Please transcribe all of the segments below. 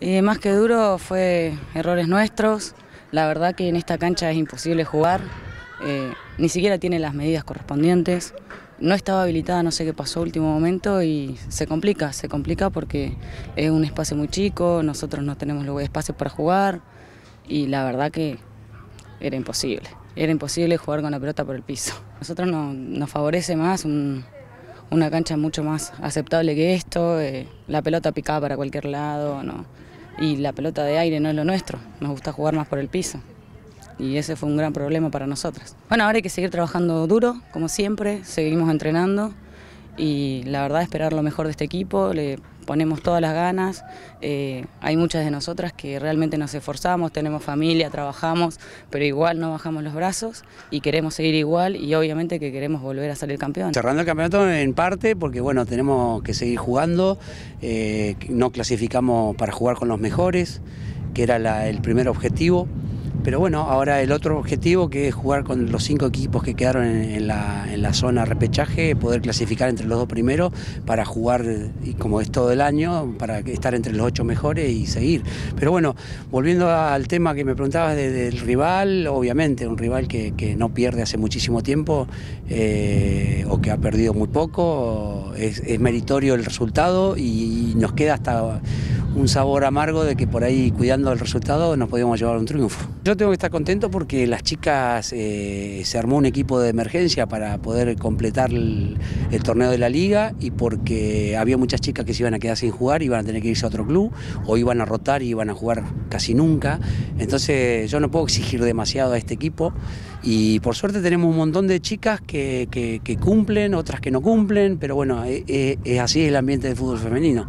Y más que duro fue errores nuestros. La verdad que en esta cancha es imposible jugar. Eh, ni siquiera tiene las medidas correspondientes. No estaba habilitada, no sé qué pasó último momento y se complica, se complica porque es un espacio muy chico, nosotros no tenemos luego espacio para jugar y la verdad que era imposible. Era imposible jugar con la pelota por el piso. Nosotros nos favorece más una cancha mucho más aceptable que esto, eh, la pelota picada para cualquier lado, no y la pelota de aire no es lo nuestro, nos gusta jugar más por el piso. Y ese fue un gran problema para nosotras. Bueno, ahora hay que seguir trabajando duro, como siempre, seguimos entrenando y la verdad esperar lo mejor de este equipo, le ponemos todas las ganas, eh, hay muchas de nosotras que realmente nos esforzamos, tenemos familia, trabajamos, pero igual no bajamos los brazos y queremos seguir igual y obviamente que queremos volver a salir campeón. Cerrando el campeonato en parte porque bueno, tenemos que seguir jugando, eh, no clasificamos para jugar con los mejores, que era el primer objetivo. Pero bueno, ahora el otro objetivo que es jugar con los cinco equipos que quedaron en, la, zona repechaje, poder clasificar entre los dos primeros para jugar, y como es todo el año, para estar entre los ocho mejores y seguir. Pero bueno, volviendo al tema que me preguntabas del rival, obviamente un rival que, no pierde hace muchísimo tiempo eh, o que ha perdido muy poco, es, meritorio el resultado y nos queda hasta un sabor amargo de que por ahí cuidando el resultado nos podíamos llevar un triunfo. Tengo que estar contento porque las chicas eh, se armó un equipo de emergencia para poder completar el, torneo de la liga y porque había muchas chicas que se iban a quedar sin jugar, iban a tener que irse a otro club o iban a rotar y iban a jugar casi nunca. Entonces yo no puedo exigir demasiado a este equipo y por suerte tenemos un montón de chicas que, cumplen, otras que no cumplen, pero bueno, es, eh, eh, es así el ambiente del fútbol femenino.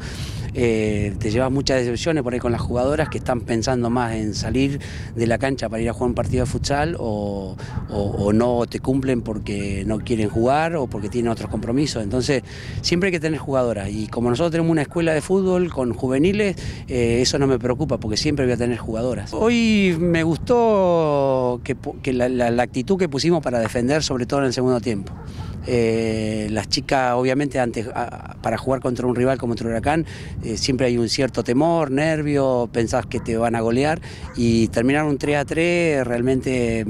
Eh, te llevas muchas decepciones por ahí con las jugadoras que están pensando más en salir de la cancha para ir a jugar un partido de futsal o, no te cumplen porque no quieren jugar o porque tienen otros compromisos. Entonces, siempre hay que tener jugadoras y como nosotros tenemos una escuela de fútbol con juveniles, eh, eso no me preocupa porque siempre voy a tener jugadoras. Hoy me gustó que, la actitud que pusimos para defender, sobre todo en el segundo tiempo. Eh, las chicas, obviamente, antes para jugar contra un rival como el Huracán, eh, siempre hay un cierto temor, nervio, pensás que te van a golear y terminar un 3 a 3 realmente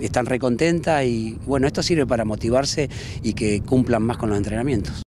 están recontentas y bueno, esto sirve para motivarse y que cumplan más con los entrenamientos.